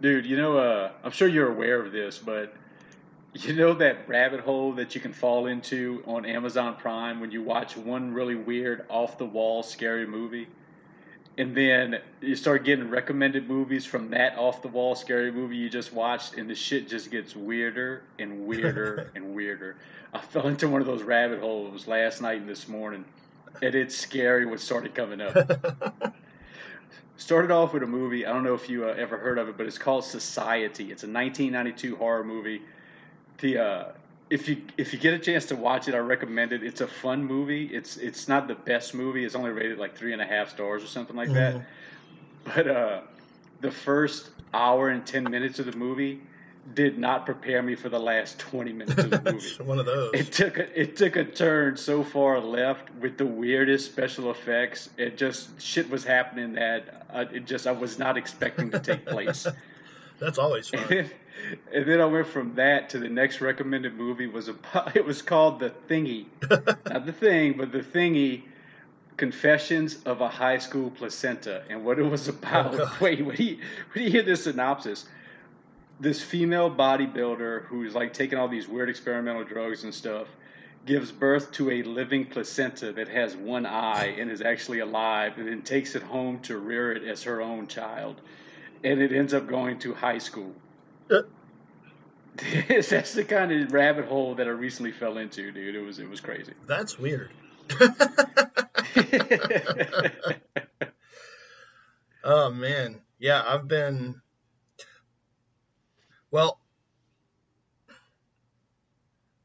Dude, you know, uh, I'm sure you're aware of this, but you know that rabbit hole that you can fall into on Amazon Prime when you watch one really weird, off the wall, scary movie? And then you start getting recommended movies from that off the wall, scary movie you just watched, and the shit just gets weirder and weirder and weirder. I fell into one of those rabbit holes last night and this morning, and it's scary what started coming up. Started off with a movie. I don't know if you uh, ever heard of it, but it's called Society. It's a 1992 horror movie. The uh, if you if you get a chance to watch it, I recommend it. It's a fun movie. It's it's not the best movie. It's only rated like three and a half stars or something like that. Mm-hmm. But uh, the first hour and ten minutes of the movie did not prepare me for the last 20 minutes of the movie. One of those. It took a, it took a turn so far left with the weirdest special effects. It just shit was happening that uh, it just I was not expecting to take place. That's always and, fun. then, and then I went from that to the next recommended movie was a it was called The Thingy, not the thing, but The Thingy. Confessions of a High School Placenta, and what it was about. Oh, wait, when do when you hear this synopsis? This female bodybuilder who's like taking all these weird experimental drugs and stuff gives birth to a living placenta that has one eye and is actually alive and then takes it home to rear it as her own child and it ends up going to high school Uh. that's the kind of rabbit hole that i recently fell into dude it was it was crazy That's weird. Oh man, yeah, I've been. Well,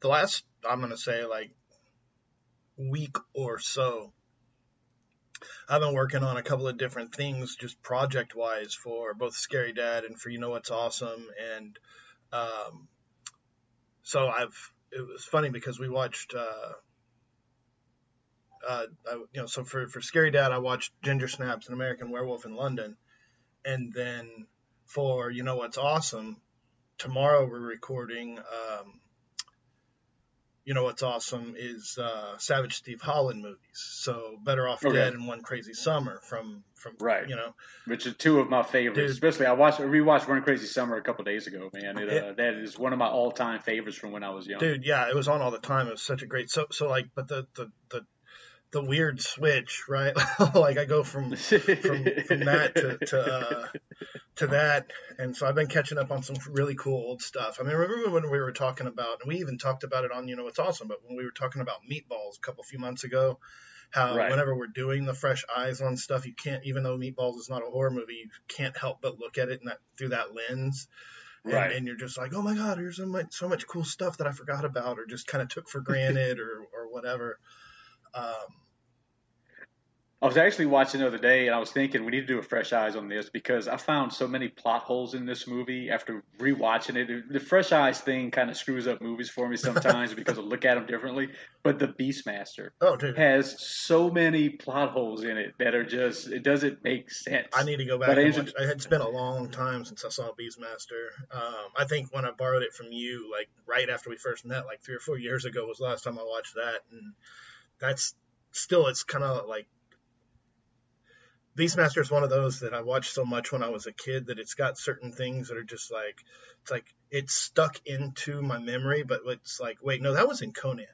the last I'm gonna say like week or so, I've been working on a couple of different things, just project wise, for both Scary Dad and for You Know What's Awesome, and um, so I've. It was funny because we watched. Uh, uh, I, you know, so for, for Scary Dad, I watched Ginger Snaps and American Werewolf in London. And then for You Know What's Awesome, tomorrow we're recording, um, You Know What's Awesome is uh, Savage Steve Holland movies. So Better Off Okay. Dead and One Crazy Summer from, from Right. you know, which are two of my favorites Dude. especially i watched I rewatched One crazy summer a couple days ago man it, uh, that is one of my all-time favorites from when i was young dude, yeah, it was on all the time. It was such a great, so, so like, but the, the, the, the weird switch, right? like I go from from from that to to, uh, to that, and so I've been catching up on some really cool old stuff. I mean, remember when we were talking about, and we even talked about it on, you know, it's awesome. But when we were talking about meatballs a couple few months ago, how Right. whenever we're doing the fresh eyes on stuff, you can't, even though meatballs is not a horror movie, you can't help but look at it in that through that lens. And, Right. and you're just like, oh my god, there's so much, so much cool stuff that I forgot about, or just kind of took for granted, or or whatever. Um, I was actually watching the other day, and I was thinking we need to do a fresh eyes on this because I found so many plot holes in this movie after rewatching it. The fresh eyes thing kind of screws up movies for me sometimes because I look at them differently. But the Beastmaster oh, dude, has so many plot holes in it that are just it doesn't make sense. I need to go back. But I and watch. I had spent a long time since I saw Beastmaster. Um, I think when I borrowed it from you, like right after we first met, like three or four years ago, was the last time I watched that, and that's still it's kind of like Beastmaster is one of those that I watched so much when I was a kid that it's got certain things that are just like it's like it's stuck into my memory, but it's like wait, no, that was in Conan.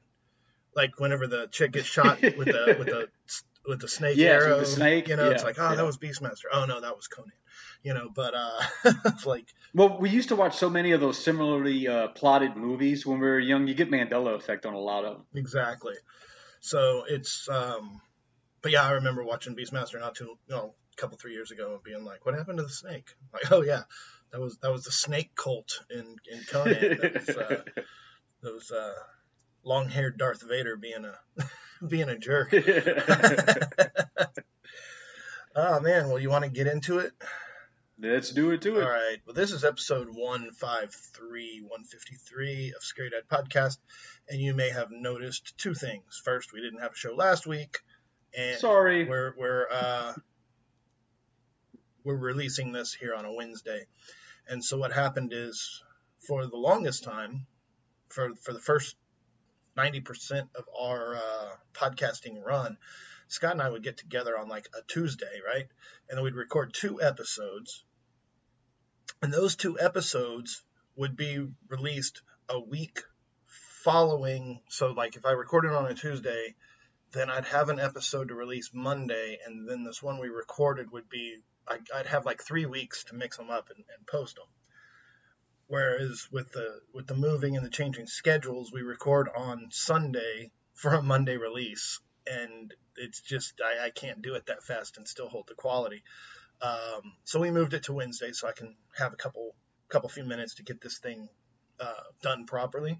Like whenever the chick gets shot with the with the with the snake with arrow, the snake, you know, it's like oh, yeah. that was Beastmaster. Oh no, that was Conan. You know, but uh, it's like Well, we used to watch so many of those similarly uh, plotted movies when we were young. You get Mandela effect on a lot of them. Exactly. So it's um but yeah, I remember watching Beastmaster not too you know, a couple three years ago and being like, What happened to the snake? Like, oh yeah. That was that was the snake cult in, in Conan. That was uh those uh long haired Darth Vader being a being a jerk. oh man, well you wanna get into it? Let's do it to it. All right. Well, this is episode 153, 153 of Scary Dad Podcast. And you may have noticed two things. First, we didn't have a show last week. And Sorry. we're, we're, uh, we're releasing this here on a Wednesday. And so what happened is, for the longest time, for, for the first 90% of our uh, podcasting run, Scott and I would get together on like a Tuesday, right? And then we'd record two episodes And those two episodes would be released a week following. So, like, if I recorded on a Tuesday, then I'd have an episode to release Monday, and then this one we recorded would be I'd have like three weeks to mix them up and, and post them. Whereas with the with the moving and the changing schedules, we record on Sunday for a Monday release, and it's just I, I can't do it that fast and still hold the quality. Um, so we moved it to Wednesday so I can have a couple couple few minutes to get this thing uh, done properly.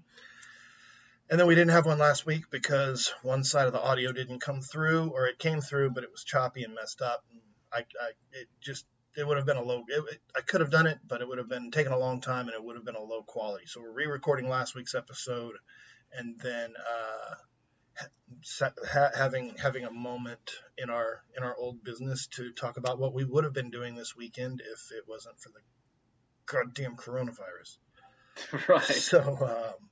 And then we didn't have one last week because one side of the audio didn't come through, or it came through, but it was choppy and messed up. And I, I it just it would have been a low. It, it, I could have done it, but it would have been taken a long time, and it would have been a low quality. So we're re-recording last week's episode, and then uh, ha- having having a moment in our in our old business to talk about what we would have been doing this weekend if it wasn't for the goddamn coronavirus. Right. So, um,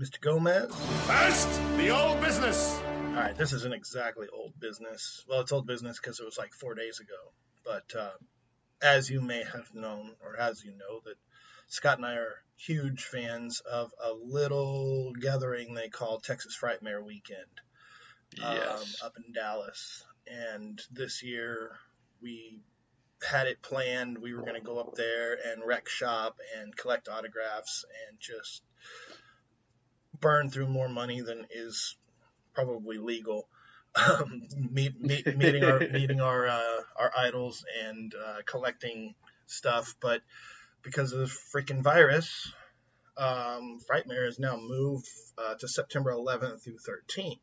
Mr. Gomez. First, the old business. All right, this isn't exactly old business. Well, it's old business because it was like four days ago. But uh, as you may have known, or as you know, that Scott and I are huge fans of a little gathering they call Texas Frightmare Weekend yes. um, up in Dallas. And this year we had it planned. We were going to go up there and wreck shop and collect autographs and just burn through more money than is probably legal. Um, meet, meet, meeting our meeting our uh, our idols and uh, collecting stuff, but because of the freaking virus, um, Frightmare is now moved uh, to September 11th through 13th.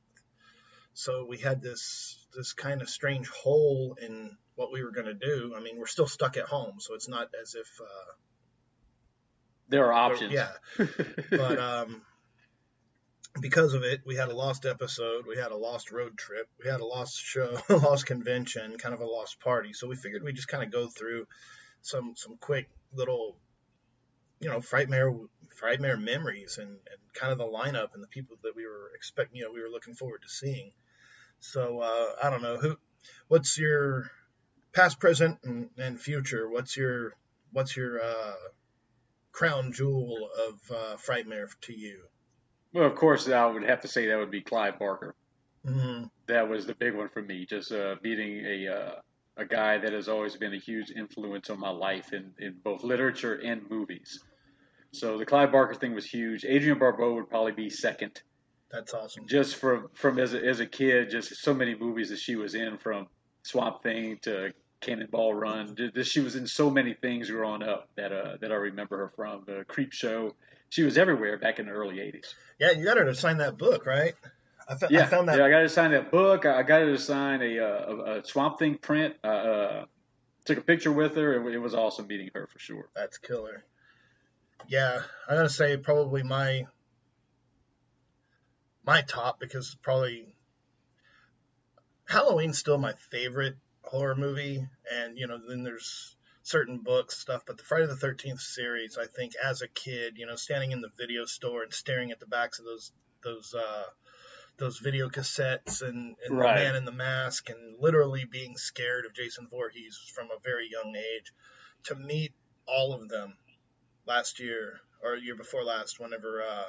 So we had this this kind of strange hole in what we were going to do. I mean, we're still stuck at home, so it's not as if uh, there are options. Yeah, but um, because of it, we had a lost episode, we had a lost road trip, we had a lost show, a lost convention, kind of a lost party. So we figured we'd just kind of go through some some quick little, you know, Frightmare Frightmare memories and, and kind of the lineup and the people that we were expecting, you know, we were looking forward to seeing. So uh, I don't know who, what's your past, present, and, and future? What's your what's your uh, crown jewel of uh, Frightmare to you? Well, of course, I would have to say that would be Clive Barker. Mm-hmm. That was the big one for me. Just uh, meeting a uh, a guy that has always been a huge influence on my life in, in both literature and movies. So the Clive Barker thing was huge. Adrienne Barbeau would probably be second. That's awesome. Just from from as a, as a kid, just so many movies that she was in, from Swamp Thing to Cannonball Run. Just, she was in so many things growing up that uh, that I remember her from. The Creep Show she was everywhere back in the early '80s. Yeah, you got her to sign that book, right? I, yeah, I found that. Yeah, I got her to sign that book. I got her to sign a, uh, a, a Swamp Thing print. Uh, uh, took a picture with her. It, it, was awesome meeting her for sure. That's killer. Yeah, I gotta say probably my my top because probably Halloween's still my favorite horror movie, and you know then there's certain books stuff but the friday the 13th series i think as a kid you know standing in the video store and staring at the backs of those those uh those video cassettes and, and right. the man in the mask and literally being scared of jason Voorhees from a very young age to meet all of them last year or year before last whenever uh,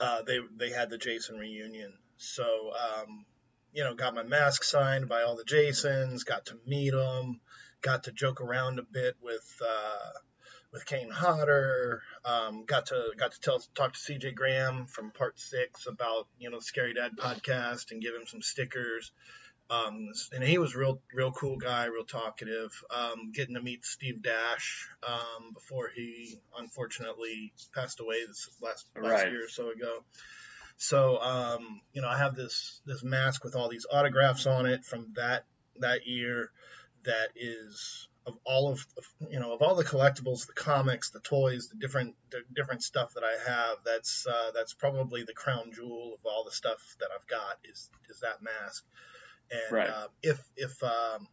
uh, they they had the jason reunion so um, you know got my mask signed by all the jasons got to meet them got to joke around a bit with uh, with Kane Hodder. Um, got to got to tell talk to CJ Graham from Part Six about you know Scary Dad podcast and give him some stickers. Um, and he was real real cool guy, real talkative. Um, getting to meet Steve Dash um, before he unfortunately passed away this last last right. year or so ago. So um, you know I have this this mask with all these autographs on it from that that year that is of all of you know of all the collectibles, the comics, the toys, the different the different stuff that I have. That's uh, that's probably the crown jewel of all the stuff that I've got is is that mask. And right. uh, if if um,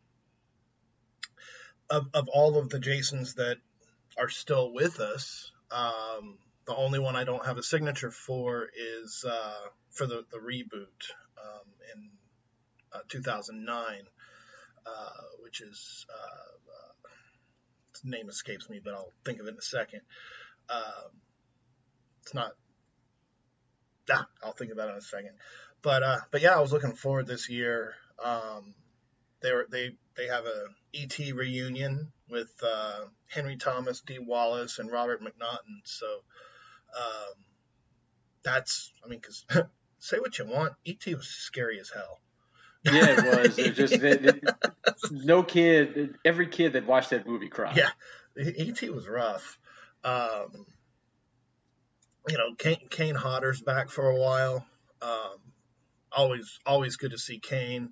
of of all of the Jasons that are still with us, um, the only one I don't have a signature for is uh, for the the reboot um, in uh, 2009 uh, which is uh, name escapes me, but I'll think of it in a second. Um, it's not. Ah, I'll think about it in a second. But uh, but yeah, I was looking forward this year. Um, they were they they have a ET reunion with uh, Henry Thomas, Dee Wallace, and Robert McNaughton. So um, that's I mean, because say what you want, ET was scary as hell. Yeah, it was. It just it, it, no kid, every kid that watched that movie cried. Yeah, ET was rough. Um, you know, Kane, Kane Hodder's back for a while. Um, always, always good to see Kane.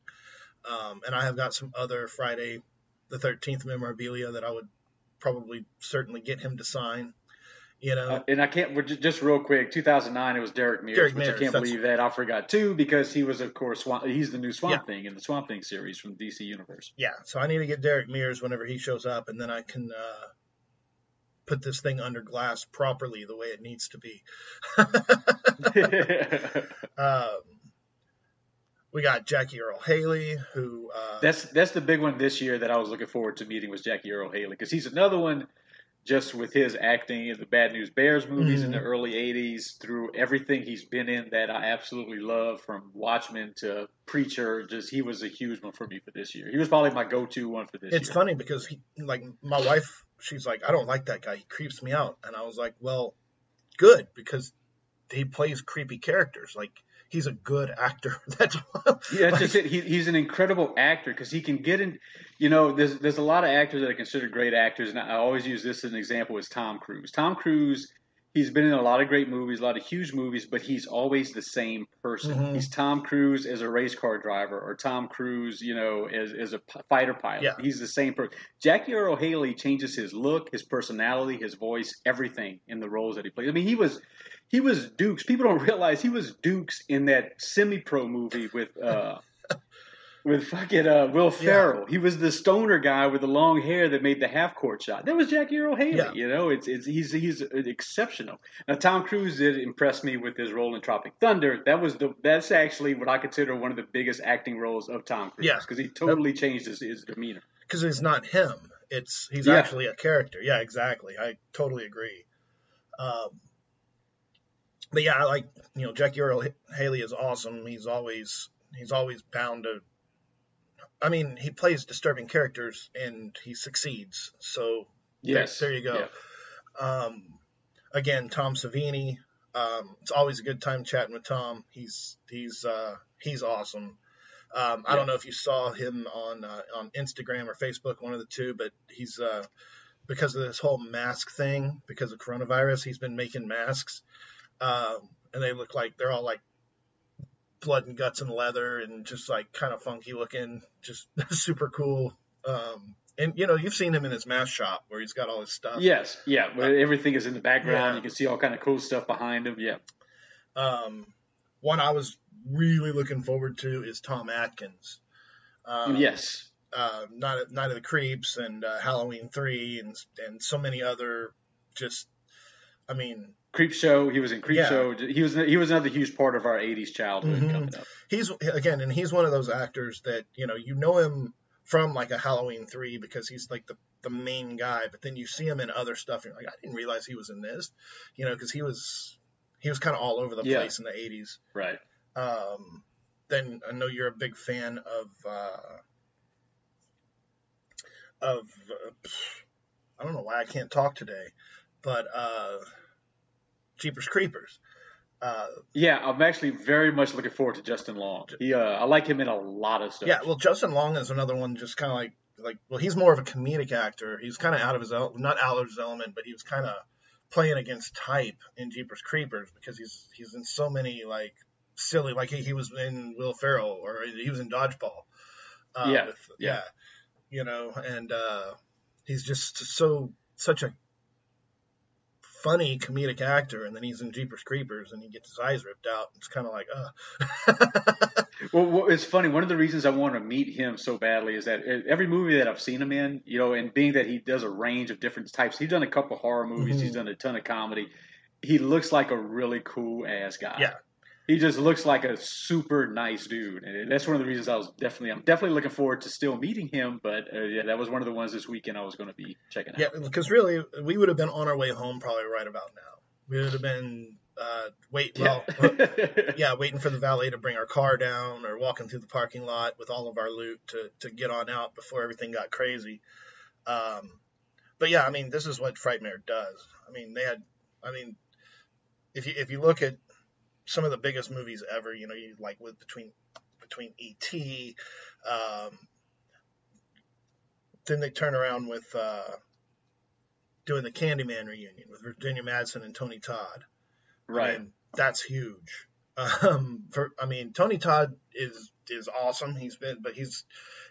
Um, and I have got some other Friday the 13th memorabilia that I would probably certainly get him to sign. You know, uh, and I can't just real quick. 2009, it was Derek Mears, Derek which Mears, I can't believe that I forgot too because he was, of course, Swamp, he's the new Swamp yeah. Thing in the Swamp Thing series from DC Universe. Yeah, so I need to get Derek Mears whenever he shows up, and then I can uh, put this thing under glass properly the way it needs to be. um, we got Jackie Earle Haley, who uh, that's that's the big one this year that I was looking forward to meeting was Jackie Earle Haley because he's another one just with his acting in the Bad News Bears movies mm-hmm. in the mm-hmm. early '80s through everything he's been in that I absolutely love from Watchmen to Preacher. Just he was a huge one for me for this year. He was probably my go-to one for this. It's year. funny because he like my wife. She's like, I don't like that guy. He creeps me out, and I was like, well, good because he plays creepy characters like he's a good actor. That's yeah, that's just it. He, he's an incredible actor because he can get in. You know, there's there's a lot of actors that are considered great actors, and I always use this as an example. Is Tom Cruise? Tom Cruise. He's been in a lot of great movies, a lot of huge movies, but he's always the same person. Mm-hmm. He's Tom Cruise as a race car driver, or Tom Cruise, you know, as, as a fighter pilot. Yeah. He's the same person. Jackie Earle Haley changes his look, his personality, his voice, everything in the roles that he plays. I mean, he was he was Dukes. People don't realize he was Dukes in that semi-pro movie with uh, with fucking uh, Will Ferrell. Yeah. He was the stoner guy with the long hair that made the half-court shot. That was Jackie Earle Haley. Yeah. You know, it's, it's he's he's exceptional. Now Tom Cruise did impress me with his role in Tropic Thunder. That was the that's actually what I consider one of the biggest acting roles of Tom Cruise. Yeah, because he totally changed his, his demeanor. Because it's not him. It's he's yeah. actually a character. Yeah, exactly. I totally agree. Um, but yeah, I like you know Jackie Earle Haley is awesome. He's always he's always bound to. I mean, he plays disturbing characters and he succeeds. So yes, there, there you go. Yeah. Um, again, Tom Savini. Um, it's always a good time chatting with Tom. He's he's uh, he's awesome. Um, I don't know if you saw him on uh, on Instagram or Facebook, one of the two, but he's uh, because of this whole mask thing, because of coronavirus, he's been making masks um, and they look like they're all like blood and guts and leather and just like kind of funky looking, just super cool. Um, and you know, you've seen him in his mask shop where he's got all his stuff. Yes, yeah, where uh, everything is in the background. Yeah. You can see all kind of cool stuff behind him. Yeah. Um, one I was really looking forward to is Tom Atkins. Um, yes. Uh, Night, of, Night of the Creeps and uh, Halloween Three and and so many other just, I mean, Creepshow. He was in Creepshow. Yeah. He was he was another huge part of our '80s childhood mm-hmm. coming up. He's again, and he's one of those actors that you know you know him from like a Halloween three because he's like the the main guy, but then you see him in other stuff, and you're like, I didn't realize he was in this, you know, because he was he was kind of all over the yeah. place in the '80s. Right. Um, then I know you're a big fan of uh, of uh, I don't know why I can't talk today, but uh, Jeepers Creepers. Uh, yeah, I'm actually very much looking forward to Justin Long. He, uh, I like him in a lot of stuff. Yeah, well, Justin Long is another one, just kind of like like well, he's more of a comedic actor. He's kind of out of his not out of his element, but he was kind of playing against type in Jeepers Creepers because he's he's in so many like silly like he, he was in Will Ferrell or he was in Dodgeball. Uh, yeah, with, yeah, yeah, you know, and uh, he's just so such a funny comedic actor, and then he's in Jeepers Creepers, and he gets his eyes ripped out. It's kind of like, uh. well, it's funny. One of the reasons I want to meet him so badly is that every movie that I've seen him in, you know, and being that he does a range of different types, he's done a couple horror movies, mm-hmm. he's done a ton of comedy. He looks like a really cool ass guy. Yeah. He just looks like a super nice dude, and that's one of the reasons I was definitely I'm definitely looking forward to still meeting him. But uh, yeah, that was one of the ones this weekend I was going to be checking out. Yeah, because really, we would have been on our way home probably right about now. We would have been uh, wait, well, yeah. yeah, waiting for the valet to bring our car down, or walking through the parking lot with all of our loot to to get on out before everything got crazy. Um, but yeah, I mean, this is what Frightmare does. I mean, they had, I mean, if you if you look at some of the biggest movies ever. You know, you like with between between E.T. Um, then they turn around with uh, doing the Candyman reunion with Virginia Madsen and Tony Todd. Right. I mean, that's huge. Um, for I mean, Tony Todd is is awesome. He's been, but he's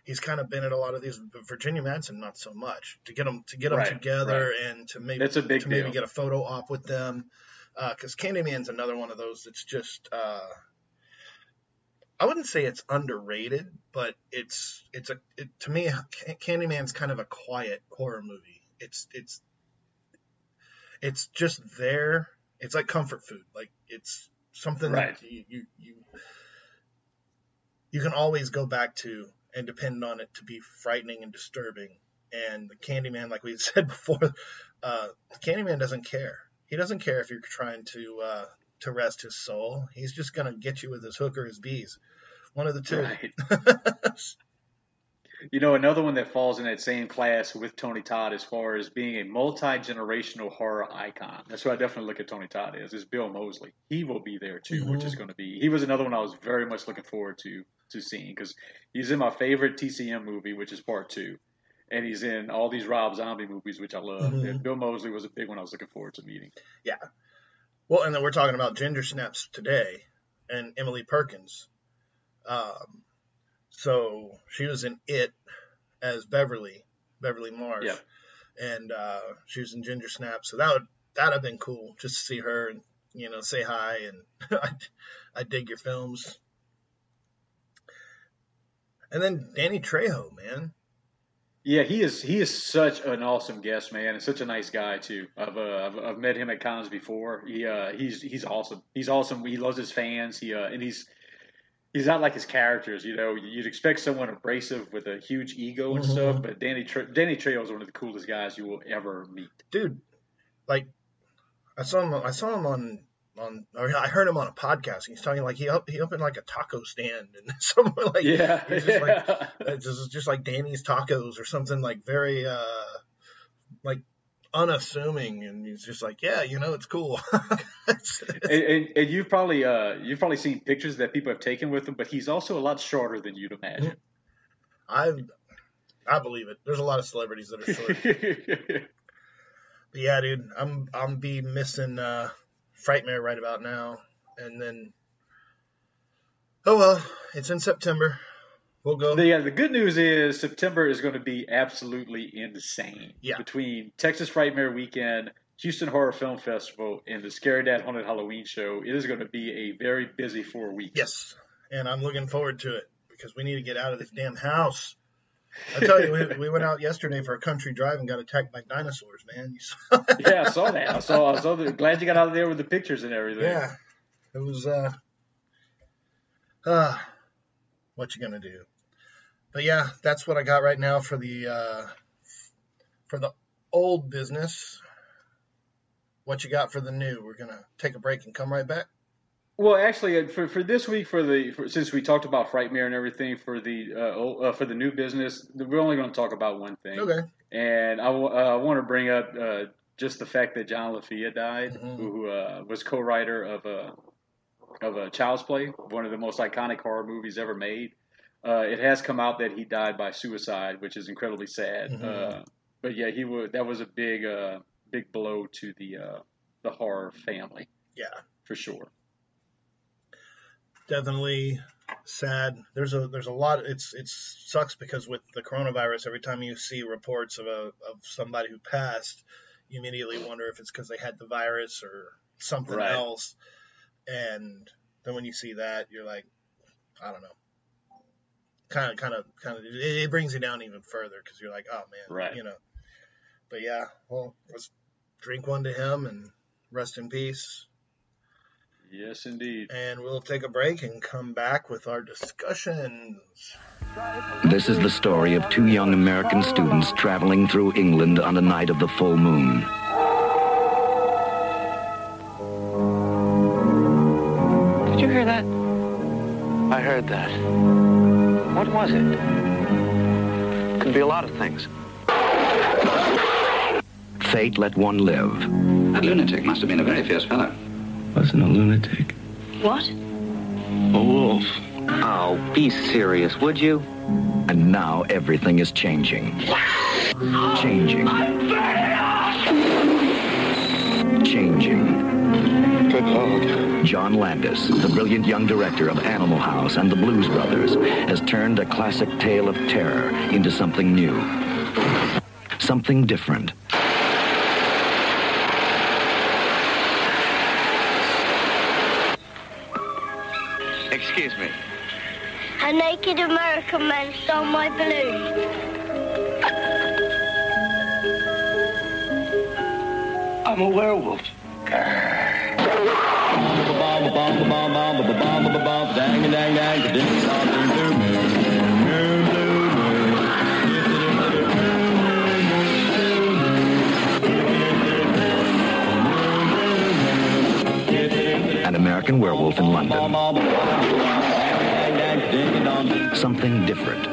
he's kind of been at a lot of these. But Virginia Madsen, not so much. To get them to get them right, together right. and to maybe that's a big to deal. maybe get a photo op with them because uh, Candyman's another one of those that's just uh, I wouldn't say it's underrated, but it's it's a it, to me Candyman's kind of a quiet horror movie. It's it's it's just there. It's like comfort food. Like it's something right. that you, you you you can always go back to and depend on it to be frightening and disturbing. And the Candyman, like we said before, uh, Candyman doesn't care he doesn't care if you're trying to uh, to rest his soul. He's just gonna get you with his hook or his bees. One of the two. Right. you know, another one that falls in that same class with Tony Todd as far as being a multi generational horror icon. That's what I definitely look at Tony Todd as. Is Bill Moseley. He will be there too, mm-hmm. which is mm-hmm. going to be. He was another one I was very much looking forward to to seeing because he's in my favorite TCM movie, which is Part Two and he's in all these Rob Zombie movies, which I love. Mm-hmm. And Bill Moseley was a big one I was looking forward to meeting. Yeah. Well, and then we're talking about Ginger Snaps today, and Emily Perkins. Um, so she was in It as Beverly, Beverly Marsh. Yeah. And uh, she was in Ginger Snaps, so that would that'd have been cool just to see her and you know say hi and I, I dig your films. And then Danny Trejo, man. Yeah, he is. He is such an awesome guest, man, and such a nice guy too. I've uh, I've, I've, met him at cons before. He uh, he's he's awesome. He's awesome. He loves his fans. He uh, and he's he's not like his characters. You know, you'd expect someone abrasive with a huge ego and mm-hmm. stuff, but Danny Tre- Danny Trejo is one of the coolest guys you will ever meet. Dude, like I saw him. I saw him on on or I heard him on a podcast. He's talking like he up, he opened like a taco stand and somewhere like yeah, he's just yeah. like it's just, just like Danny's Tacos or something like very uh like unassuming and he's just like yeah you know it's cool and, and, and, you've probably uh you've probably seen pictures that people have taken with him but he's also a lot shorter than you'd imagine i i believe it there's a lot of celebrities that are short but yeah dude i'm i'm be missing uh Frightmare right about now. And then, oh well, it's in September. We'll go. The, yeah, the good news is September is going to be absolutely insane. Yeah. Between Texas Frightmare Weekend, Houston Horror Film Festival, and the Scary Dad Haunted Halloween Show, it is going to be a very busy four weeks. Yes. And I'm looking forward to it because we need to get out of this damn house. I tell you, we, we, went out yesterday for a country drive and got attacked by dinosaurs, man. yeah, I saw that. I saw. I saw. The, glad you got out of there with the pictures and everything. Yeah, it was. Uh, uh, what you gonna do? But yeah, that's what I got right now for the uh, for the old business. What you got for the new? We're gonna take a break and come right back. Well, actually, uh, for, for this week, for the for, since we talked about Frightmare and everything for the uh, uh, for the new business, we're only going to talk about one thing. Okay. And I, uh, want to bring up uh, just the fact that John LaFia died, mm-hmm. who uh, was co-writer of a of a Child's Play, one of the most iconic horror movies ever made. it has come out that he died by suicide, which is incredibly sad. Mm-hmm. but yeah, he was that was a big big blow to the the horror family. Yeah, for sure definitely sad. There's a there's a lot. It's it sucks because with the coronavirus, every time you see reports of a of somebody who passed, you immediately wonder if it's because they had the virus or something right. else. And then when you see that, you're like, I don't know. Kind of, kind of, kind of. It, brings you down even further because you're like, oh man, right. you know. But yeah, well, let's drink one to him and rest in peace. Yes, indeed. And we'll take a break and come back with our discussions. This is the story of two young American students traveling through England on a night of the full moon. Did you hear that? I heard that. What was it? Could be a lot of things. Fate let one live. That lunatic must have been a very fierce fellow. Wasn't a lunatic. What? A wolf. Oh, be serious, would you? And now everything is changing. Changing. Changing. Good Lord. John Landis, the brilliant young director of Animal House and the Blues Brothers, has turned a classic tale of terror into something new. Something different. A naked American man stole my balloon. I'm a werewolf. An American werewolf in London. Something different.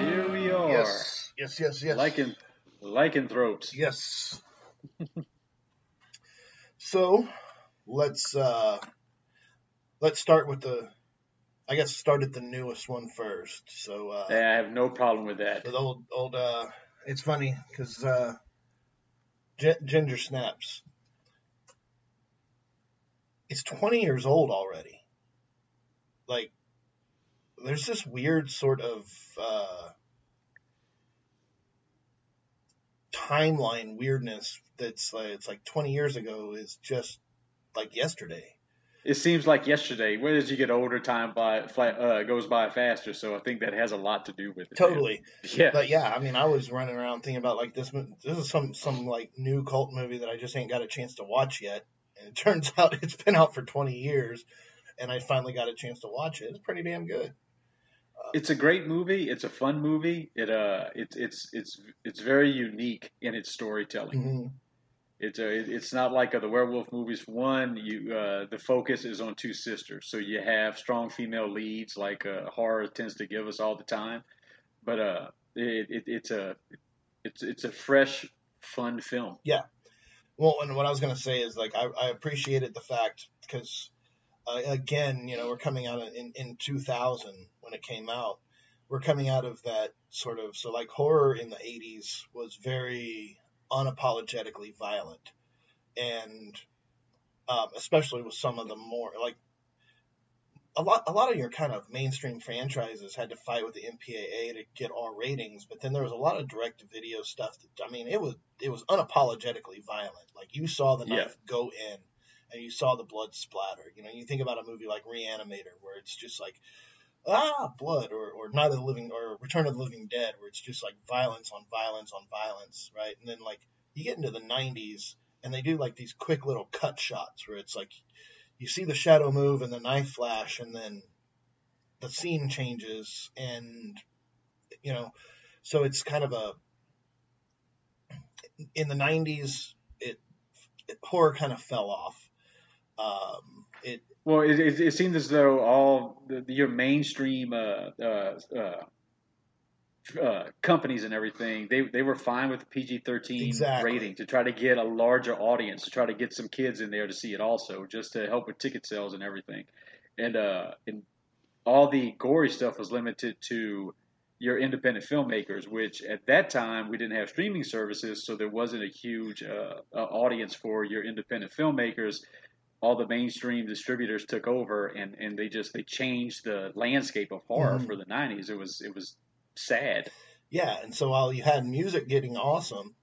Here we are. Yes, yes, yes, yes. Lycan, lycanthropes. Yes. so, let's uh let's start with the I guess start at the newest one first. So uh Yeah, I have no problem with that. the old old uh it's funny cuz uh G- Ginger Snaps it's 20 years old already. Like there's this weird sort of uh timeline weirdness that's like it's like 20 years ago is just like yesterday. It seems like yesterday. Where as you get older, time by uh, goes by faster. So I think that has a lot to do with it. man. Totally. Yeah. But yeah, I mean, I was running around thinking about like this. This is some some like new cult movie that I just ain't got a chance to watch yet. And it turns out it's been out for 20 years, and I finally got a chance to watch it. It's pretty damn good. it's a great movie. It's a fun movie. It uh, it's it's it's it's very unique in its storytelling. hmm It's a, it's not like uh, the werewolf movies. For one, you uh, the focus is on two sisters, so you have strong female leads like uh, horror tends to give us all the time. But uh, it, it, it's a it's it's a fresh, fun film. Yeah. Well, and what I was gonna say is like I, I appreciated the fact because uh, again, you know, we're coming out in in 2000 when it came out. We're coming out of that sort of so like horror in the 80s was very unapologetically violent, and um, especially with some of the more like a lot a lot of your kind of mainstream franchises had to fight with the MPAA to get R ratings, but then there was a lot of direct to video stuff that I mean it was it was unapologetically violent. Like you saw the knife go in and you saw the blood splatter. You know, you think about a movie like Reanimator where it's just like ah blood or, or Night of the Living or Return of the Living Dead where it's just like violence on violence on violence, right? And then like you get into the 90s and they do like these quick little cut shots where it's like you see the shadow move and the knife flash and then the scene changes and you know so it's kind of a in the 90s it, it horror kind of fell off um it Well, it, it, it seemed as though all the, your mainstream uh, uh, uh, uh, companies and everything they they were fine with the PG thirteen Exactly. rating to try to get a larger audience, to try to get some kids in there to see it also, just to help with ticket sales and everything. And uh, and all the gory stuff was limited to your independent filmmakers, which at that time we didn't have streaming services, so there wasn't a huge uh, uh, audience for your independent filmmakers all the mainstream distributors took over and, and they just they changed the landscape of horror Mhm. for the 90s it was it was sad yeah and so while you had music getting awesome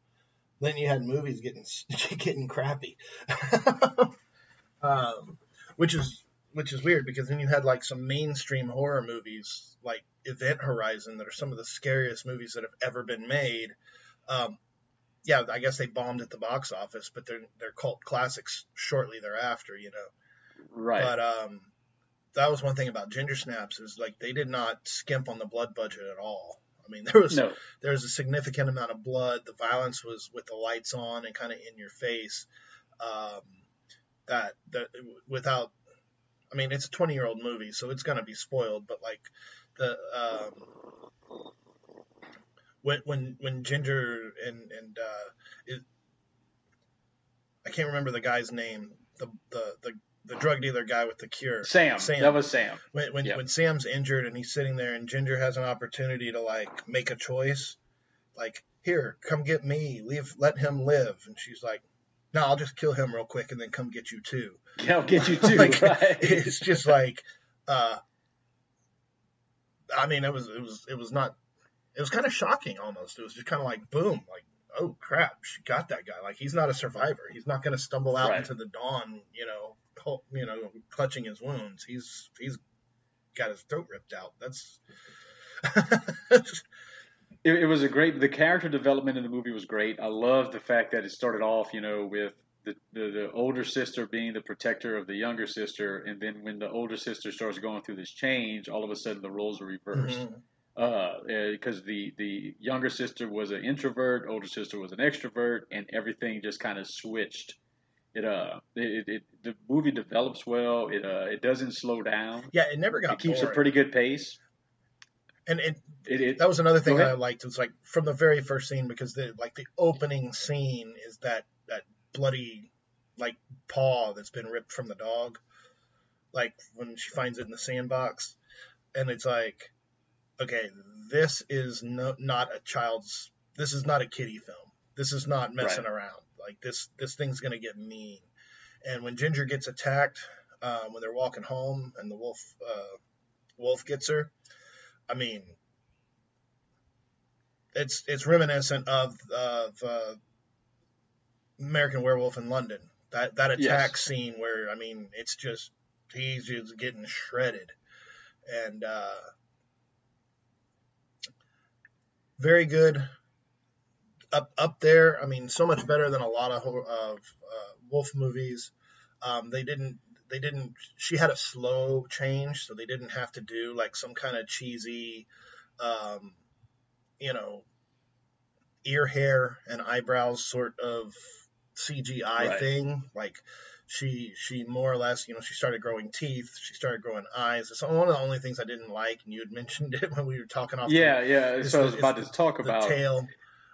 then you had movies getting getting crappy um, which is which is weird because then you had like some mainstream horror movies like Event Horizon that are some of the scariest movies that have ever been made. Um, yeah, I guess they bombed at the box office, but they're they're cult classics shortly thereafter, you know. Right. But um, that was one thing about Ginger Snaps is like they did not skimp on the blood budget at all. I mean, there was no. there was a significant amount of blood. The violence was with the lights on and kind of in your face. Um, that that without, I mean, it's a 20 year old movie, so it's gonna be spoiled. But like the um, when when when Ginger and and uh, it, I can't remember the guy's name. The the the the drug dealer guy with the cure. Sam. Sam. That was Sam. When when, Yep. when Sam's injured and he's sitting there and Ginger has an opportunity to like make a choice, like here, come get me, leave, let him live, and she's like, no, I'll just kill him real quick and then come get you too. Yeah, I'll get you too. Like, right. It's just like, uh, I mean, it was it was it was not, it was kind of shocking almost. It was just kind of like boom, like oh crap, she got that guy. Like he's not a survivor. He's not going to stumble out Right. into the dawn, you know, hol- you know, clutching his wounds. He's he's got his throat ripped out. That's it, it was a great the character development in the movie was great i love the fact that it started off you know with the, the, the older sister being the protector of the younger sister and then when the older sister starts going through this change all of a sudden the roles are reversed Mhm. Because the the younger sister was an introvert older sister was an extrovert and everything just kind of switched. It uh it, it the movie develops well. It uh it doesn't slow down. Yeah, it never got it keeps boring. a pretty good pace. And it it, it that was another thing that I liked. It was like from the very first scene because the like the opening scene is that that bloody like paw that's been ripped from the dog, like when she finds it in the sandbox, and it's like, okay, this is no, not a child's. This is not a kiddie film. This is not messing around. Like this this thing's gonna get mean. And when Ginger gets attacked, uh, when they're walking home and the wolf uh, wolf gets her, I mean, it's it's reminiscent of of uh, American Werewolf in London. That that attack Yes. scene where I mean, it's just he's just getting shredded, and uh, very good. Up up there, I mean, so much better than a lot of of uh, wolf movies. Um, they didn't they didn't she had a slow change so they didn't have to do like some kind of cheesy um, you know ear hair and eyebrows sort of cgi Right. thing like she she more or less you know she started growing teeth she started growing eyes it's one of the only things i didn't like and you had mentioned it when we were talking off the- yeah yeah is so i was about the- to talk the about tail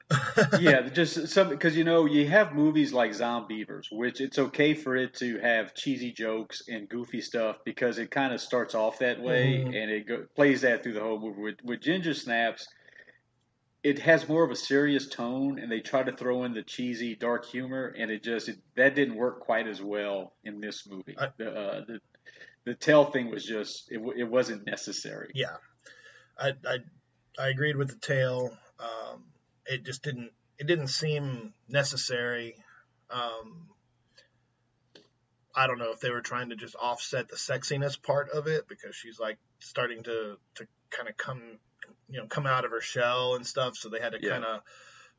yeah, just some because you know you have movies like Zombeavers, which it's okay for it to have cheesy jokes and goofy stuff because it kind of starts off that way Mhm. and it go, plays that through the whole movie. With, with Ginger Snaps, it has more of a serious tone, and they try to throw in the cheesy dark humor, and it just it, that didn't work quite as well in this movie. I- the, uh, the the tail thing was just it, it wasn't necessary. Yeah, I I, I agreed with the tail. Um, it just didn't it didn't seem necessary. Um, I don't know if they were trying to just offset the sexiness part of it because she's like starting to to kind of come you know come out of her shell and stuff, so they had to Yeah. kind of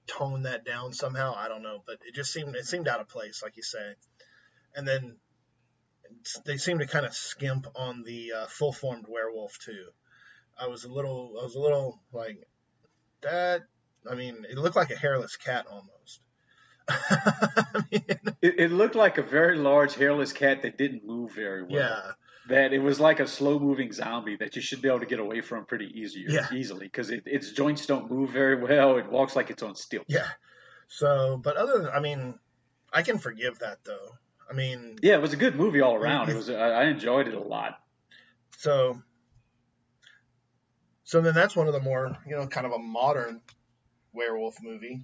tone that down somehow. I don't know, but it just seemed it seemed out of place, like you say. And then they seemed to kind of skimp on the uh, full formed werewolf too. I was a little, I was a little like that. I mean, it looked like a hairless cat almost. I mean, It, it looked like a very large hairless cat that didn't move very well. yeah, that it was like a slow moving zombie that you should be able to get away from pretty easy Yeah. easily because it, its joints don't move very well. It walks like it's on stilts. yeah. So, but other than, I mean, I can forgive that though. I mean, Yeah, it was a good movie all around. It was. I, I enjoyed it a lot. so, so then that's one of the more, you know, kind of a modern werewolf movie.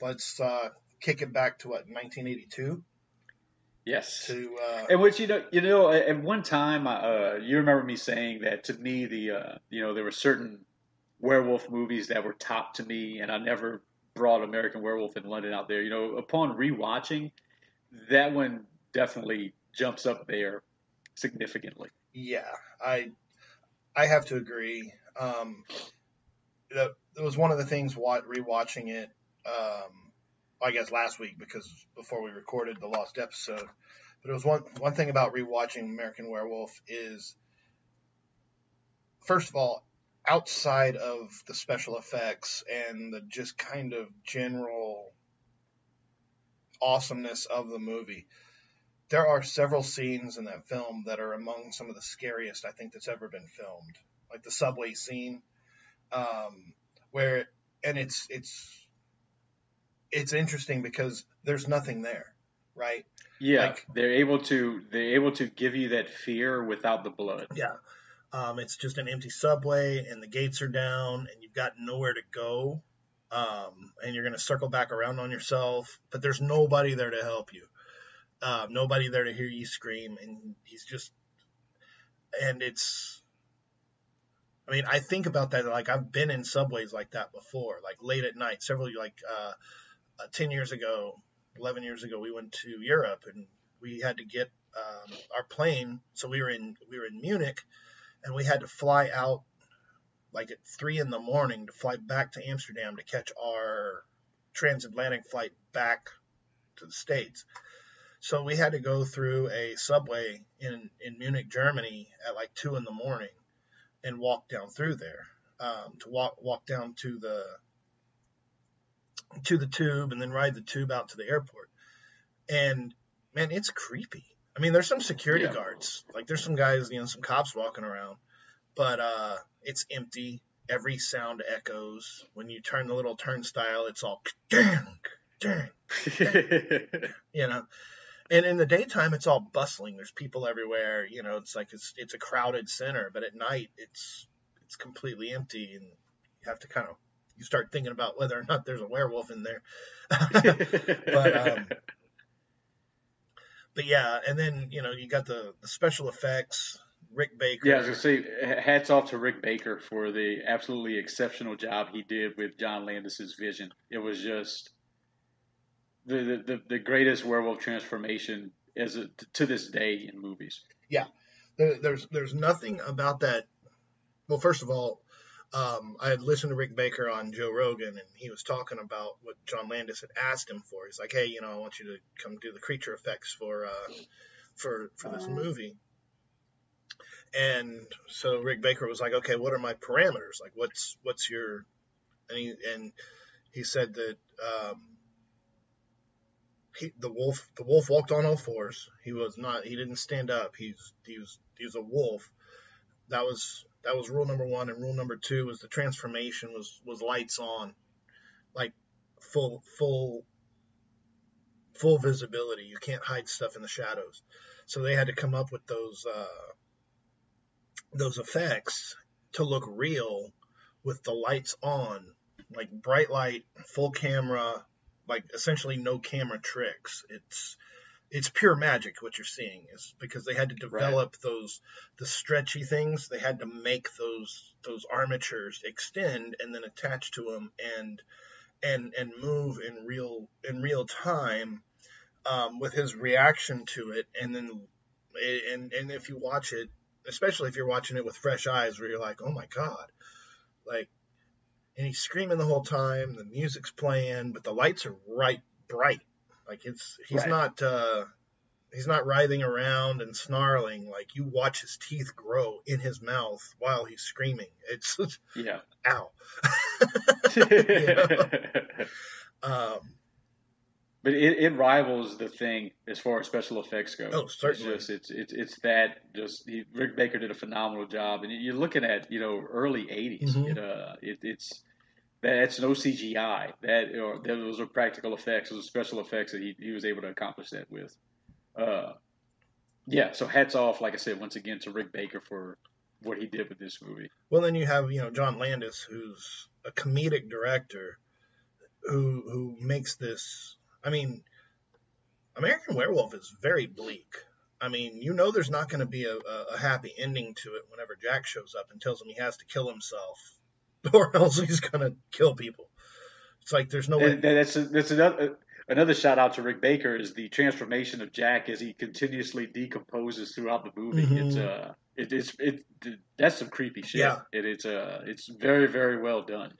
Let's uh, kick it back to what 1982 Yes. to uh, And which you know, you know, at one time, uh, you remember me saying that to me, the uh, you know, there were certain werewolf movies that were top to me, and I never brought American Werewolf in London out there. You know, upon rewatching, that one definitely jumps up there significantly. Yeah, I I have to agree. Um, that, that was one of the things wa- rewatching it. Um, I guess last week because before we recorded the lost episode. But it was one one thing about rewatching American Werewolf is first of all, outside of the special effects and the just kind of general awesomeness of the movie, there are several scenes in that film that are among some of the scariest I think that's ever been filmed. Like the subway scene, um, where and it's it's it's interesting because there's nothing there, right? Yeah, like, they're able to they're able to give you that fear without the blood. Yeah, um, it's just an empty subway, and the gates are down, and you've got nowhere to go, um, and you're going to circle back around on yourself, but there's nobody there to help you, uh, nobody there to hear you scream, and he's just, and it's. I mean, I think about that. Like I've been in subways like that before, like late at night. Several like uh, uh, ten years ago, eleven years ago, we went to Europe and we had to get um, our plane. So we were in we were in Munich, and we had to fly out like at three in the morning to fly back to Amsterdam to catch our transatlantic flight back to the States. So we had to go through a subway in, in Munich, Germany at like two in the morning and walk down through there um, to walk walk down to the to the tube and then ride the tube out to the airport. And man, it's creepy. I mean, there's some security yeah. guards. Like there's some guys, you know, some cops walking around, but uh, it's empty. Every sound echoes. When you turn the little turnstile, it's all dang, dang, you know. And in the daytime, it's all bustling. There's people everywhere. You know, it's like it's it's a crowded center. But at night, it's it's completely empty, and you have to kind of you start thinking about whether or not there's a werewolf in there. but um, but yeah, and then you know you got the, the special effects. Rick Baker. Yeah, I was gonna say hats off to Rick Baker for the absolutely exceptional job he did with John Landis's vision. It was just the the, the greatest werewolf transformation as a, to this day in movies. Yeah, there, there's there's nothing about that. Well, first of all, um, I had listened to Rick Baker on Joe Rogan, and he was talking about what John Landis had asked him for. He's like, "Hey, you know, I want you to come do the creature effects for uh, for for this movie." And so Rick Baker was like, "Okay, what are my parameters? Like, what's what's your?" And he and he said that um, he, the wolf the wolf walked on all fours. He was not. He didn't stand up. He's he was he was a wolf. That was that was rule number one, and rule number two was the transformation was was lights on, like full full full visibility. You can't hide stuff in the shadows. So they had to come up with those uh, those effects to look real with the lights on, like bright light, full camera, like essentially no camera tricks. It's it's pure magic what you're seeing is because they had to develop right. those the stretchy things. They had to make those those armatures extend and then attach to them and and and move in real in real time um, with his reaction to it. And then and and if you watch it especially if you're watching it with fresh eyes where you're like oh my god. Like and he's screaming the whole time the music's playing but the lights are right bright like it's he's right. not uh, he's not writhing around and snarling. Like you watch his teeth grow in his mouth while he's screaming. It's yeah, ow. um, but it, it rivals the thing as far as special effects go. Oh, certainly. It's just it's it's, it's that just he, Rick Baker did a phenomenal job, and you're looking at you know early '80s. Mm-hmm. It, uh, it, it's that's no CGI. That or those are practical effects. Those are special effects that he, he was able to accomplish that with. Uh, yeah. So hats off, like I said, once again to Rick Baker for what he did with this movie. Well, then you have you know John Landis, who's a comedic director, who who makes this. I mean, American Werewolf is very bleak. I mean, you know, there's not going to be a, a, happy ending to it whenever Jack shows up and tells him he has to kill himself or else he's gonna kill people. It's like there's no way. that's that's another another shout out to Rick Baker is the transformation of Jack as he continuously decomposes throughout the movie. Mm-hmm. It's uh, it, it's it, that's some creepy shit. Yeah, it, it's uh, it's very very well done.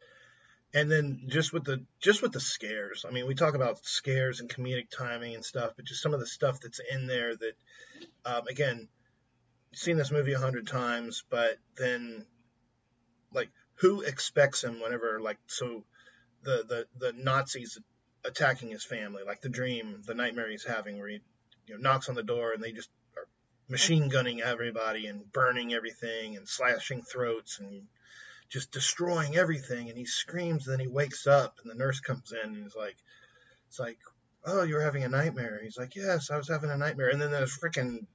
and then just with the just with the scares i mean we talk about scares and comedic timing and stuff but just some of the stuff that's in there that um, again seen this movie a hundred times but then like who expects him whenever like so the the the nazis attacking his family like the dream the nightmare he's having where he you know knocks on the door and they just are machine gunning everybody and burning everything and slashing throats and just destroying everything. And he screams, and then he wakes up, and the nurse comes in and he's like, "It's like, oh, you were having a nightmare." He's like, "Yes, I was having a nightmare." And then there's freaking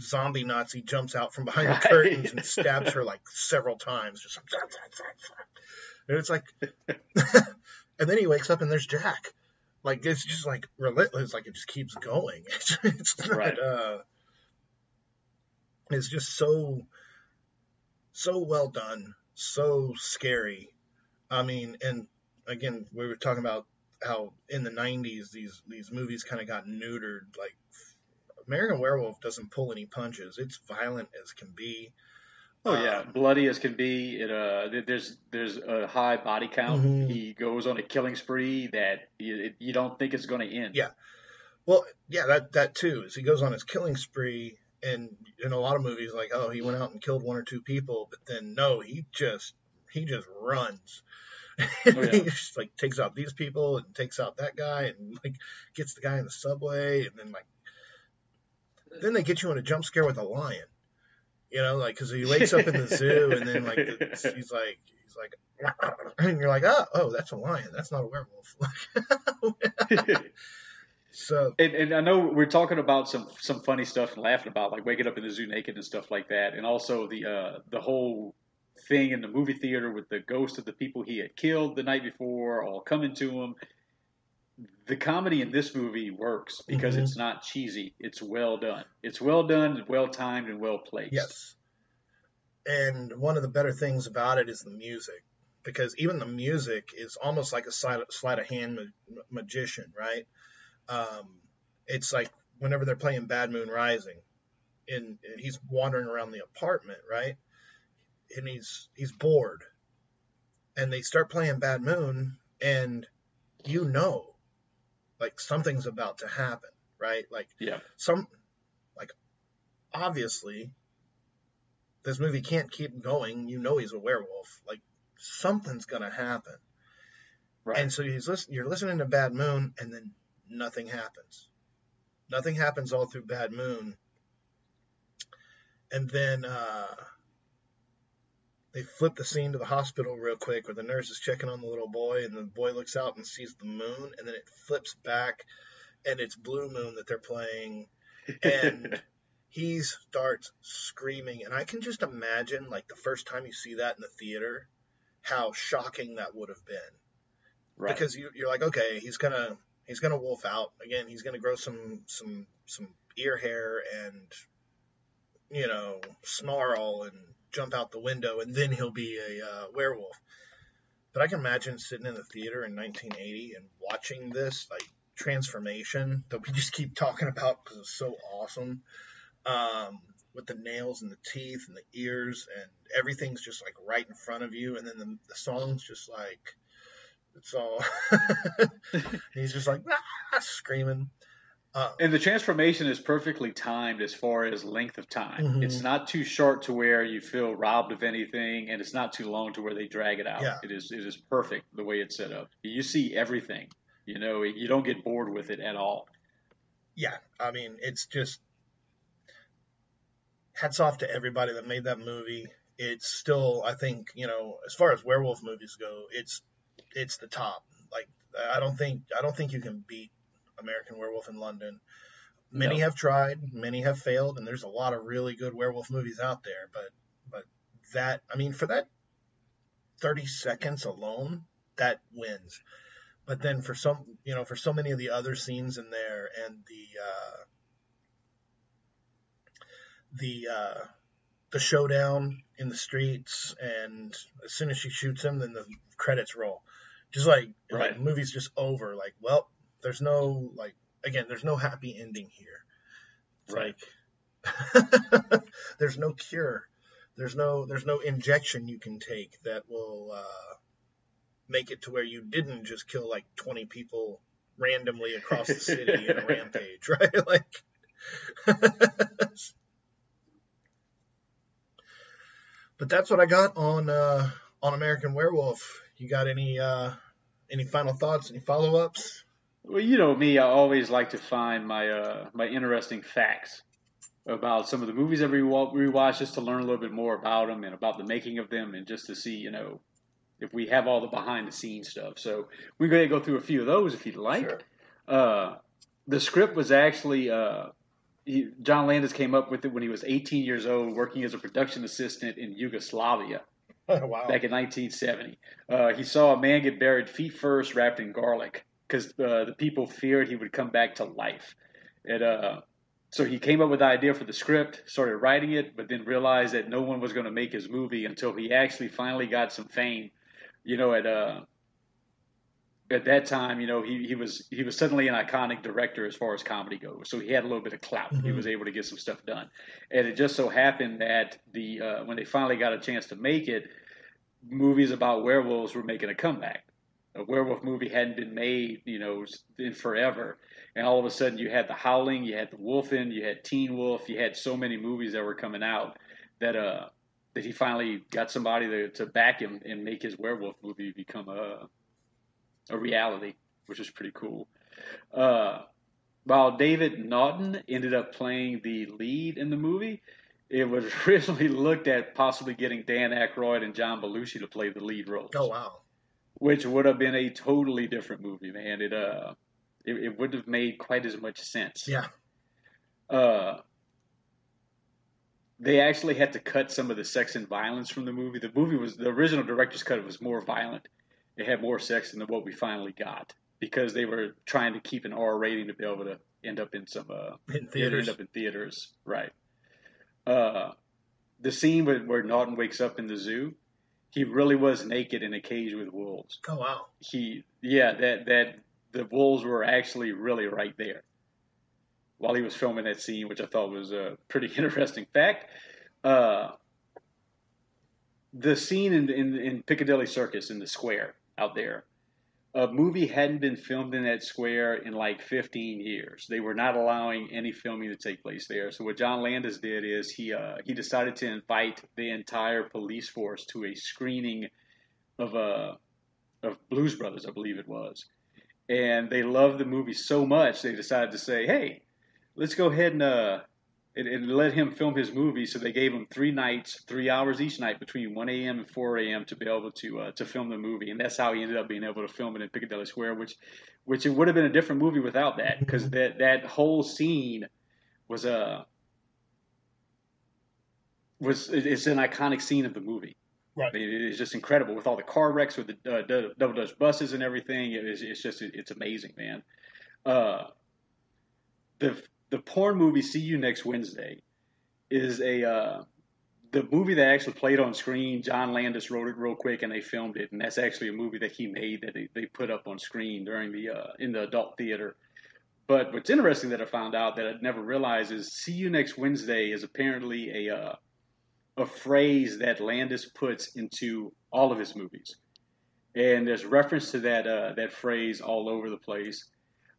zombie Nazi jumps out from behind the curtains and stabs her like several times, just like, and it's like, and then he wakes up and there's Jack. Like it's just like relentless. Like it just keeps going. It's, it's not. Right. Uh, it's just so so well done so scary. I mean, and again, we were talking about how in the 90s these these movies kind of got neutered like American Werewolf doesn't pull any punches. It's violent as can be. Oh yeah, um, bloody as can be. It uh, there's there's a high body count. Mm-hmm. He goes on a killing spree that you, you don't think is going to end. Yeah, well, yeah, that that too is he goes on his killing spree and in a lot of movies like oh he went out and killed one or two people but then no he just he just runs oh, yeah. he just like takes out these people and takes out that guy and like gets the guy in the subway and then like then they get you in a jump scare with a lion. You know like because he wakes up in the zoo and then like he's like he's like and you're like oh oh that's a lion. That's not a werewolf. So and, and, I know we're talking about some some funny stuff and laughing about like waking up in the zoo naked and stuff like that, and also the uh, the whole thing in the movie theater with the ghost of the people he had killed the night before all coming to him. The comedy in this movie works because mm-hmm. it's not cheesy. It's well done. It's well done, well timed, and well placed. Yes. And one of the better things about it is the music, because even the music is almost like a sleight, sleight of hand ma- magician, right? um, it's like whenever they're playing Bad Moon Rising, and, and he's wandering around the apartment, right? And he's he's bored, and they start playing Bad Moon, and you know, like something's about to happen, right? Like yeah, some like obviously this movie can't keep going. You know he's a werewolf. Like something's gonna happen. Right. And so he's listen, you're listening to Bad Moon, and then nothing happens. Nothing happens all through Bad Moon. And then uh, they flip the scene to the hospital real quick where the nurse is checking on the little boy, and the boy looks out and sees the moon, and then it flips back, and it's Blue Moon that they're playing. And. he starts screaming and i can just imagine like the first time you see that in the theater how shocking that would have been right. because you, you're like okay he's gonna he's gonna wolf out again. He's gonna grow some some some ear hair and you know snarl and jump out the window, and then he'll be a uh, werewolf. But I can imagine sitting in the theater in 1980 and watching this like transformation that we just keep talking about because it's so awesome. Um, with the nails and the teeth and the ears and everything's just like right in front of you, and then the, the song's just like it's all. he's just like ah, screaming. Uh, and the transformation is perfectly timed as far as length of time. Mm-hmm. It's not too short to where you feel robbed of anything, and it's not too long to where they drag it out. Yeah. It is it is perfect the way it's set up. You see everything. You know, you don't get bored with it at all. Yeah, I mean, it's just hats off to everybody that made that movie. It's still, I think, you know, as far as werewolf movies go, it's it's the top. Like I don't think I don't think you can beat American Werewolf in London. Many no. have tried, many have failed, and there's a lot of really good werewolf movies out there. But but that I mean for that 30 seconds alone, that wins. But then for some you know for so many of the other scenes in there and the uh, the uh, the showdown in the streets, and as soon as she shoots him, then the credits roll. Just like right. like movie's just over. Like, well, there's no like again, there's no happy ending here. It's right. like there's no cure. There's no there's no injection you can take that will uh, make it to where you didn't just kill like 20 people randomly across the city in a rampage, right? Like, but that's what I got on uh, on American Werewolf. You got any uh, any final thoughts? Any follow ups? Well, you know me, I always like to find my uh, my interesting facts about some of the movies that we rewatch just to learn a little bit more about them and about the making of them and just to see, you know, if we have all the behind the scenes stuff. So we're going to go through a few of those if you'd like. Sure. Uh, the script was actually uh, he, John Landis came up with it when he was 18 years old, working as a production assistant in Yugoslavia. wow. Back in 1970, uh, he saw a man get buried feet first, wrapped in garlic, because uh, the people feared he would come back to life. And uh, so he came up with the idea for the script, started writing it, but then realized that no one was going to make his movie until he actually finally got some fame. You know, at uh, at that time, you know, he, he was he was suddenly an iconic director as far as comedy goes. So he had a little bit of clout. Mm-hmm. He was able to get some stuff done, and it just so happened that the uh, when they finally got a chance to make it, movies about werewolves were making a comeback. A werewolf movie hadn't been made, you know, in forever, and all of a sudden you had The Howling, you had The Wolfen, you had Teen Wolf, you had so many movies that were coming out that uh that he finally got somebody to, to back him and make his werewolf movie become a a reality, which is pretty cool. Uh, while David Naughton ended up playing the lead in the movie, it was originally looked at possibly getting Dan Aykroyd and John Belushi to play the lead roles. Oh wow! Which would have been a totally different movie, man. It uh, it, it wouldn't have made quite as much sense. Yeah. Uh, they actually had to cut some of the sex and violence from the movie. The movie was the original director's cut was more violent they had more sex than what we finally got because they were trying to keep an R rating to be able to end up in some uh, in theaters. End up in theaters, right? Uh, the scene where, where Naughton wakes up in the zoo, he really was naked in a cage with wolves. Oh wow! He yeah that that the wolves were actually really right there while he was filming that scene, which I thought was a pretty interesting fact. Uh, the scene in, in, in Piccadilly Circus in the square out there. A movie hadn't been filmed in that square in like 15 years. They were not allowing any filming to take place there. So what John Landis did is he uh, he decided to invite the entire police force to a screening of uh, of Blues Brothers, I believe it was. And they loved the movie so much they decided to say, "Hey, let's go ahead and uh, and, and let him film his movie. So they gave him three nights, three hours each night between 1 a.m. and 4 a.m. to be able to uh, to film the movie, and that's how he ended up being able to film it in Piccadilly Square, which which it would have been a different movie without that, because that that whole scene was a uh, was it's an iconic scene of the movie. Right. it is just incredible with all the car wrecks with the uh, double Dutch buses and everything. It is, it's just it's amazing, man. Uh, the the porn movie "See You Next Wednesday" is a uh, the movie that actually played on screen. John Landis wrote it real quick, and they filmed it, and that's actually a movie that he made that they, they put up on screen during the uh, in the adult theater. But what's interesting that I found out that I'd never realized is "See You Next Wednesday" is apparently a uh, a phrase that Landis puts into all of his movies, and there's reference to that uh, that phrase all over the place.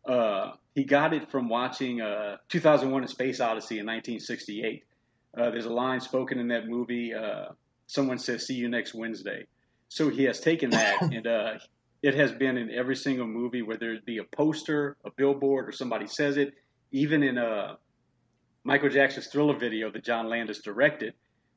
Uh, he got it from watching uh, 2001: A Space Odyssey in 1968. Uh, there's a line spoken in that movie. Uh, someone says, "See you next Wednesday." So he has taken that, and uh, it has been in every single movie, whether it be a poster, a billboard, or somebody says it. Even in uh, Michael Jackson's Thriller video that John Landis directed,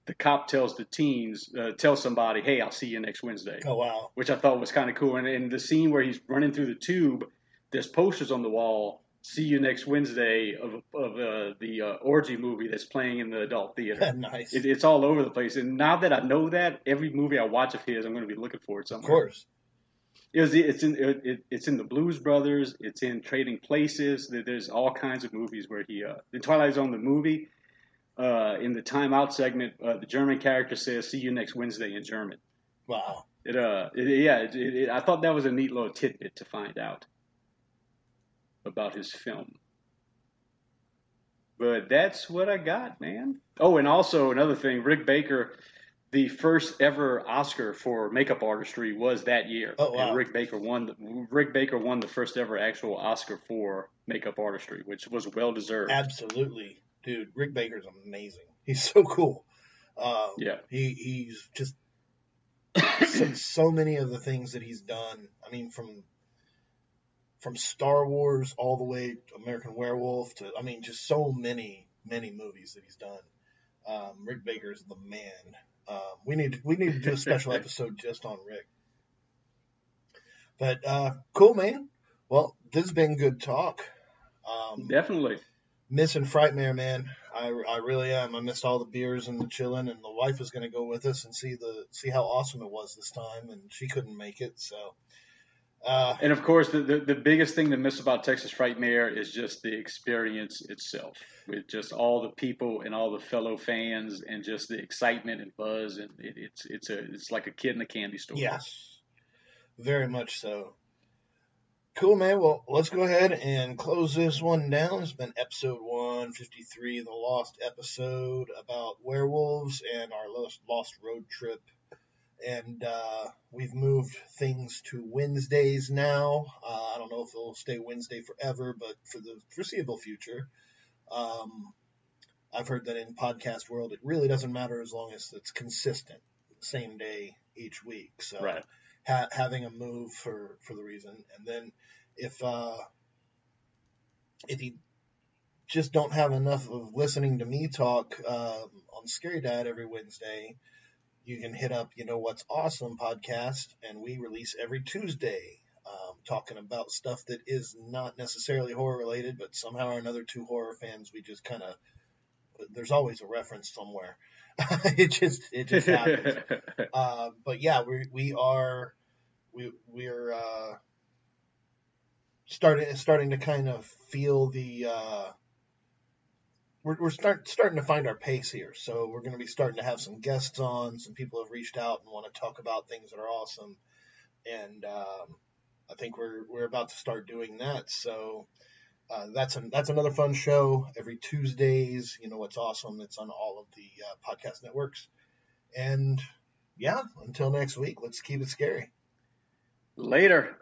the cop tells the teens, uh, tell somebody, "Hey, I'll see you next Wednesday." Oh wow! Which I thought was kind of cool. And in the scene where he's running through the tube, there's posters on the wall. See you next Wednesday of, of uh, the uh, orgy movie that's playing in the adult theater. nice. It, it's all over the place. And now that I know that, every movie I watch of his, I'm going to be looking for it somewhere. Of course. It was, it's in it, it's in the Blues Brothers. It's in Trading Places. There's all kinds of movies where he. Uh, the Twilight Zone, the movie. Uh, in the Time Out segment, uh, the German character says, "See you next Wednesday" in German. Wow. It uh, it, yeah, it, it, I thought that was a neat little tidbit to find out about his film. But that's what I got, man. Oh, and also another thing, Rick Baker, the first ever Oscar for makeup artistry was that year. Oh, wow. And Rick Baker won. The, Rick Baker won the first ever actual Oscar for makeup artistry, which was well deserved. Absolutely, dude. Rick Baker's amazing. He's so cool. Uh, Yeah. he he's just so, so many of the things that he's done. I mean, from from Star Wars all the way to American Werewolf to I mean, just so many many movies that he's done. Um, Rick Baker's the man. Um, we need we need to do a special episode just on Rick. But uh, cool, man. Well, this has been good talk. Um, Definitely. missing Frightmare, man. I, I really am. I missed all the beers and the chilling, and the wife is going to go with us and see the see how awesome it was this time, and she couldn't make it. So, uh, And of course, the, the, the biggest thing to miss about Texas Frightmare is just the experience itself, with just all the people and all the fellow fans, and just the excitement and buzz, and it, it's it's a it's like a kid in a candy store. yes, very much so. Cool, man. Well, let's go ahead and close this one down. It's been episode 153, the lost episode about werewolves and our lost, lost road trip. And uh, we've moved things to Wednesdays now. Uh, I don't know if it'll stay Wednesday forever, but for the foreseeable future. Um, I've heard that in podcast world, it really doesn't matter as long as it's consistent, same day each week. So Right. ha- having a move for for the reason, and then if uh, if you just don't have enough of listening to me talk um, on Scary Dad every Wednesday, you can hit up you know what's awesome podcast, and we release every Tuesday. Um, talking about stuff that is not necessarily horror related, but somehow or another, two horror fans, we just kind of there's always a reference somewhere. it just it just happens. Uh, but yeah, we we are we we're uh, starting starting to kind of feel the uh, we're we're start starting to find our pace here. So we're going to be starting to have some guests on. Some people have reached out and want to talk about things that are awesome, and um, I think we're we're about to start doing that. So. Uh, that's an, that's another fun show every Tuesdays. You know what's awesome? It's on all of the uh, podcast networks. And yeah, until next week, let's keep it scary. Later.